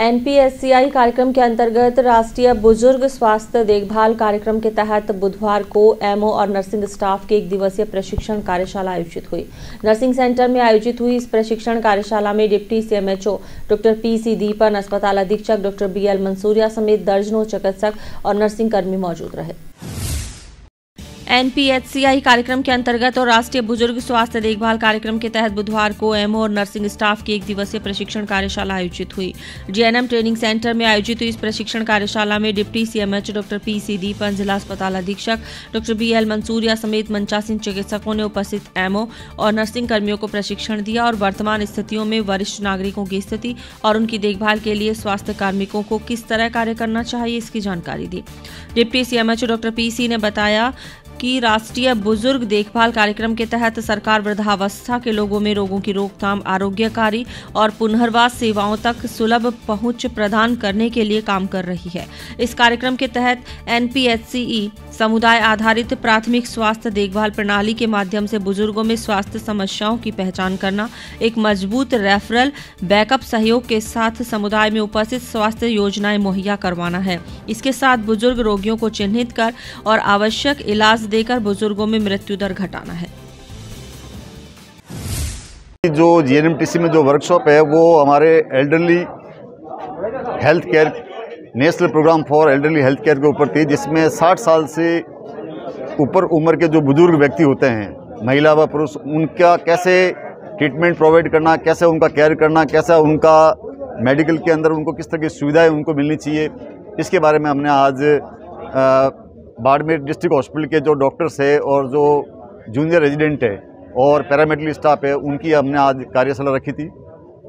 एनपीएससीआई कार्यक्रम के अंतर्गत राष्ट्रीय बुज़ुर्ग स्वास्थ्य देखभाल कार्यक्रम के तहत बुधवार को एमओ और नर्सिंग स्टाफ की एक दिवसीय प्रशिक्षण कार्यशाला आयोजित हुई। नर्सिंग सेंटर में आयोजित हुई इस प्रशिक्षण कार्यशाला में deputy CMHO doctor P C Deepan, अस्पताल अधीक्षक डॉक्टर बी एल मंसूरिया समेत दर्जनों चिकित्सक और नर्सिंग कर्मी मौजूद रहे। एनपीएचसीआई कार्यक्रम के अंतर्गत और राष्ट्रीय बुज़ुर्ग स्वास्थ्य देखभाल कार्यक्रम के तहत बुधवार को एमओ और नर्सिंग स्टाफ की एक दिवसीय प्रशिक्षण कार्यशाला आयोजित हुई। जीएनएम ट्रेनिंग सेंटर में आयोजित हुई इस प्रशिक्षण कार्यशाला में deputy CMH doctor P C Deepan, जिला अस्पताल अधीक्षक डॉक्टर बी एल मंसूरिया समेत मंचासीन चिकित्सकों ने उपस्थित एमओ और नर्सिंग कर्मियों को प्रशिक्षण दिया और वर्तमान स्थितियों में वरिष्ठ नागरिकों की स्थिति और उनकी देखभाल के लिए स्वास्थ्य कार्मिकों को किस तरह कार्य करना चाहिए, इसकी जानकारी दी। Deputy CMH doctor P C ने बताया कि राष्ट्रीय बुज़ुर्ग देखभाल कार्यक्रम के तहत सरकार वृद्धावस्था के लोगों में रोगों की रोकथाम, आरोग्यकारी और पुनर्वास सेवाओं तक सुलभ पहुँच प्रदान करने के लिए काम कर रही है। इस कार्यक्रम के तहत एनपीएचसीई, समुदाय आधारित प्राथमिक स्वास्थ्य देखभाल प्रणाली के माध्यम से बुज़ुर्गों में स्वास्थ्य समस्याओं की पहचान करना, एक मज़बूत रेफरल बैकअप सहयोग के साथ समुदाय में उपस्थित स्वास्थ्य योजनाएँ मुहैया करवाना है। इसके साथ बुज़ुर्ग रोगियों को चिन्हित कर और आवश्यक इलाज देकर बुज़ुर्गों में मृत्यु दर घटाना है। जो जीएनएमटीसी में जो वर्कशॉप है, वो हमारे elderly health care national programme for elderly health care के ऊपर थी, जिसमें 60 साल से ऊपर उम्र के जो बुज़ुर्ग व्यक्ति होते हैं, महिला व पुरुष, उनका कैसे ट्रीटमेंट प्रोवाइड करना, कैसे उनका केयर करना, कैसे उनका मेडिकल के अंदर उनको किस तरह की सुविधाएँ उनको मिलनी चाहिए, इसके बारे में हमने आज बाड़मेर डिस्ट्रिक्ट हॉस्पिटल के जो डॉक्टर्स है और जो जूनियर रेजिडेंट है और पैरामेडिकल स्टाफ है, उनकी हमने आज कार्यशाला रखी थी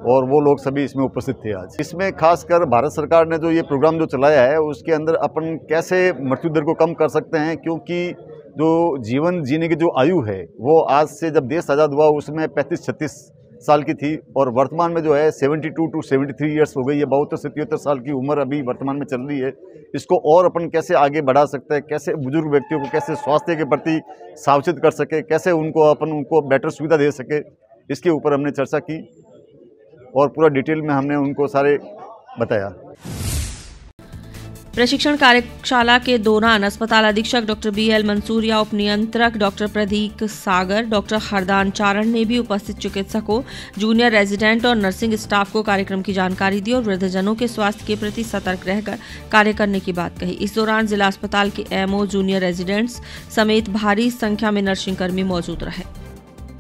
और वो लोग सभी इसमें उपस्थित थे आज। इसमें खासकर भारत सरकार ने जो ये प्रोग्राम जो चलाया है, उसके अंदर अपन कैसे मृत्यु दर को कम कर सकते हैं, क्योंकि जो जीवन जीने की जो आयु है, वो आज से जब देश आज़ाद हुआ, उसमें पैंतीस छत्तीस साल की थी और वर्तमान में जो है 72 टू 73 इयर्स हो गई है। बहत्तर से तिहत्तर साल की उम्र अभी वर्तमान में चल रही है। इसको और अपन कैसे आगे बढ़ा सकते हैं? कैसे बुज़ुर्ग व्यक्तियों को कैसे स्वास्थ्य के प्रति सावचित कर सके? कैसे उनको, अपन उनको बेटर सुविधा दे सके? इसके ऊपर हमने चर्चा की और पूरा डिटेल में हमने उनको सारे बताया। प्रशिक्षण कार्यशाला के दौरान अस्पताल अधीक्षक डॉक्टर बी एल मंसूरिया, उप नियंत्रक डॉक्टर प्रदीक सागर डॉक्टर हरदान चारण ने भी उपस्थित चिकित्सकों, जूनियर रेजिडेंट और नर्सिंग स्टाफ को कार्यक्रम की जानकारी दी और वृद्धजनों के स्वास्थ्य के प्रति सतर्क रहकर कार्य करने की बात कही। इस दौरान जिला अस्पताल के एमओ जूनियर रेजिडेंट्स समेत भारी संख्या में नर्सिंग कर्मी मौजूद रहे।